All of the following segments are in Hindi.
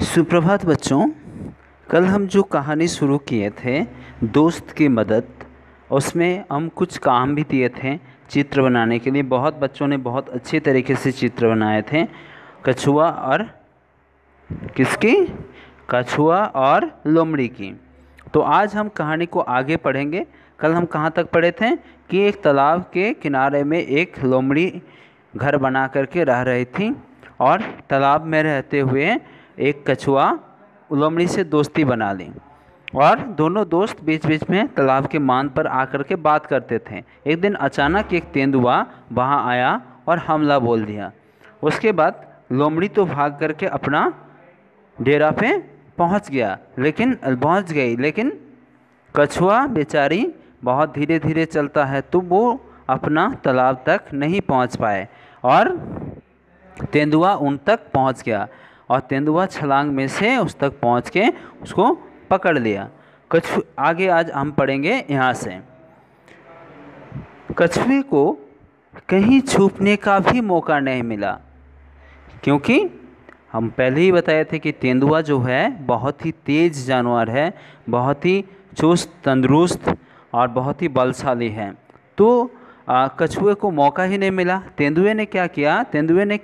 सुप्रभात बच्चों। कल हम जो कहानी शुरू किए थे, दोस्त की मदद, उसमें हम कुछ काम भी दिए थे चित्र बनाने के लिए। बहुत बच्चों ने बहुत अच्छे तरीके से चित्र बनाए थे। कछुआ और किसकी? कछुआ और लोमड़ी की। तो आज हम कहानी को आगे पढ़ेंगे। कल हम कहाँ तक पढ़े थे? कि एक तालाब के किनारे में एक लोमड़ी घर बना करके रह रही थी और तालाब में रहते हुए एक कछुआ लोमड़ी से दोस्ती बना ली। और दोनों दोस्त बीच बीच में तालाब के मान पर आकर के बात करते थे। एक दिन अचानक एक तेंदुआ वहाँ आया और हमला बोल दिया। उसके बाद लोमड़ी तो भाग करके अपना डेरा पे पहुँच गया, लेकिन, पहुँच गई, लेकिन कछुआ बेचारी बहुत धीरे धीरे चलता है तो वो अपना तालाब तक नहीं पहुँच पाए। और तेंदुआ उन तक पहुँच गया। और तेंदुआ छलांग में से उस तक पहुँच के उसको पकड़ लिया। कछु, आगे आज हम पढ़ेंगे यहाँ से। कछुए को कहीं छुपने का भी मौका नहीं मिला, क्योंकि हम पहले ही बताए थे कि तेंदुआ जो है, बहुत ही तेज़ जानवर है, बहुत ही चुस्त, तंदुरुस्त और बहुत ही बलशाली है। तो कछुए को मौका ही नहीं मिला। तेंदुए ने क्या किया? तेंदुए ने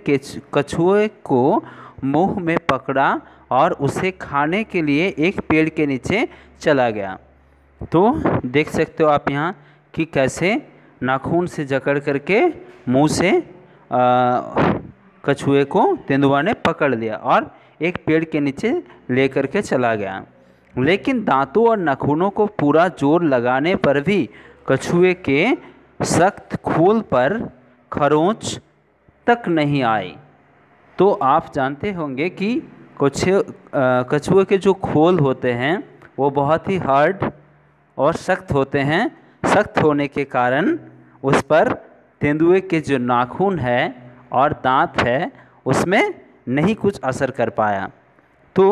कछुए को मुँह में पकड़ा और उसे खाने के लिए एक पेड़ के नीचे चला गया। तो देख सकते हो आप यहाँ कि कैसे नाखून से जकड़ करके मुँह से कछुए को तेंदुआ ने पकड़ लिया और एक पेड़ के नीचे ले करके चला गया। लेकिन दांतों और नाखूनों को पूरा ज़ोर लगाने पर भी कछुए के सख्त खोल पर खरोंच तक नहीं आई। तो आप जानते होंगे कि कुछ कछुए के जो खोल होते हैं, वो बहुत ही हार्ड और सख्त होते हैं। सख्त होने के कारण उस पर तेंदुए के जो नाखून है और दांत है, उसमें नहीं कुछ असर कर पाया। तो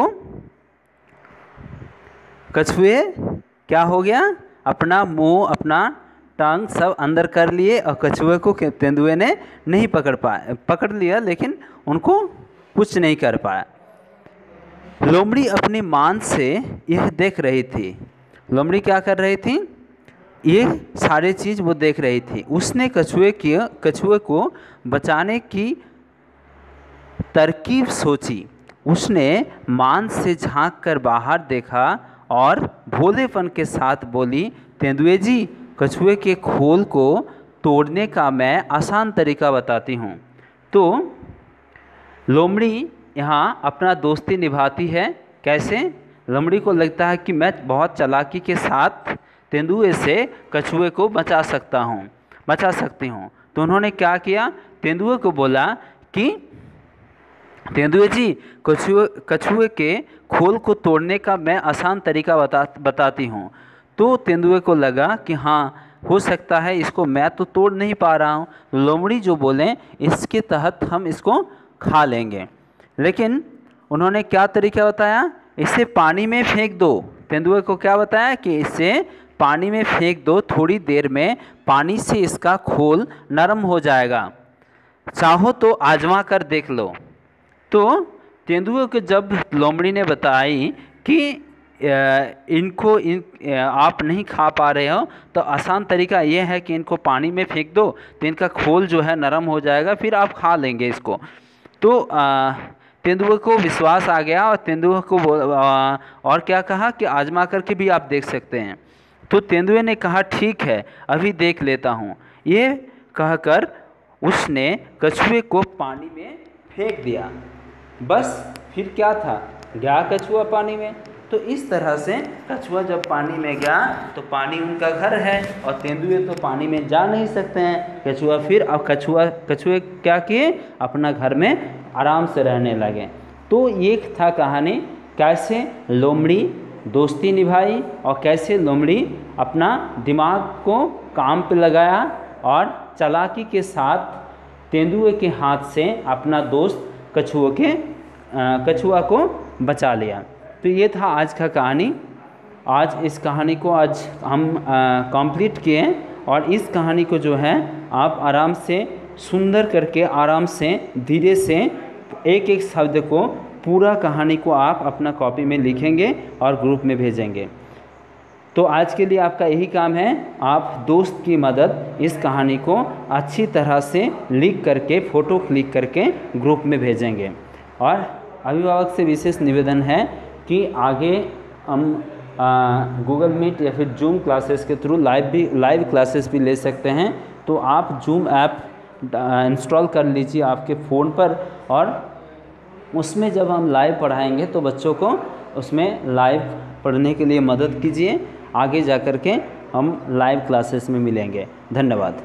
कछुए क्या हो गया? अपना मुँह, अपना टांग सब अंदर कर लिए और कछुए को तेंदुए ने नहीं पकड़ पाया पकड़ लिया, लेकिन उनको कुछ नहीं कर पाया। लोमड़ी अपनी मान से यह देख रही थी। लोमड़ी क्या कर रही थी? ये सारी चीज़ वो देख रही थी। उसने कछुए की, कछुए को बचाने की तरकीब सोची। उसने मान से झाँक कर बाहर देखा और भोलेपन के साथ बोली, तेंदुए जी कछुए के खोल को तोड़ने का मैं आसान तरीका बताती हूँ। तो लोमड़ी यहाँ अपना दोस्ती निभाती है। कैसे? लोमड़ी को लगता है कि मैं बहुत चलाकी के साथ तेंदुए से कछुए को बचा सकता हूँ, बचा सकती हूँ। तो उन्होंने क्या किया? तेंदुए को बोला कि, तेंदुए जी, कछुए कछुए के खोल को तोड़ने का मैं आसान तरीका बता, बताती हूँ। तो तेंदुए को लगा कि हाँ हो सकता है इसको मैं तो तोड़ नहीं पा रहा हूँ। लोमड़ी जो बोलें, इसके तहत हम इसको खा लेंगे। लेकिन उन्होंने क्या तरीका बताया? इसे पानी में फेंक दो। तेंदुए को क्या बताया कि इसे पानी में फेंक दो, थोड़ी देर में पानी से इसका खोल नरम हो जाएगा। चाहो तो आजमा कर देख लो। तो तेंदुए को जब लोमड़ी ने बताई कि इनको इन आप नहीं खा पा रहे हो तो आसान तरीका ये है कि इनको पानी में फेंक दो तो इनका खोल जो है नरम हो जाएगा फिर आप खा लेंगे इसको। तो तेंदुए को विश्वास आ गया और तेंदुए को आ, और क्या कहा कि आजमा करके भी आप देख सकते हैं। तो तेंदुए ने कहा ठीक है अभी देख लेता हूँ। ये कहकर उसने कछुए को पानी में फेंक दिया। बस फिर क्या था? गया कछुआ पानी में? तो इस तरह से कछुआ जब पानी में गया तो पानी उनका घर है और तेंदुए तो पानी में जा नहीं सकते हैं। कछुआ फिर, अब कछुआ कछुए क्या किए? अपना घर में आराम से रहने लगे। तो ये था कहानी, कैसे लोमड़ी दोस्ती निभाई और कैसे लोमड़ी अपना दिमाग को काम पे लगाया और चलाकी के साथ तेंदुए के हाथ से अपना दोस्त कछुआ के कछुआ को बचा लिया। तो ये था आज का कहानी। आज इस कहानी को आज हम कंप्लीट किए और इस कहानी को जो है, आप आराम से, सुंदर करके आराम से, धीरे से एक एक शब्द को, पूरा कहानी को आप अपना कॉपी में लिखेंगे और ग्रुप में भेजेंगे। तो आज के लिए आपका यही काम है, आप दोस्त की मदद इस कहानी को अच्छी तरह से लिख करके फ़ोटो क्लिक करके ग्रुप में भेजेंगे। और अभिभावक से विशेष निवेदन है कि आगे हम गूगल मीट या फिर जूम क्लासेस के थ्रू लाइव भी लाइव क्लासेस भी ले सकते हैं। तो आप जूम ऐप इंस्टॉल कर लीजिए आपके फ़ोन पर और उसमें जब हम लाइव पढ़ाएँगे तो बच्चों को उसमें लाइव पढ़ने के लिए मदद कीजिए। आगे जा कर के हम लाइव क्लासेस में मिलेंगे। धन्यवाद।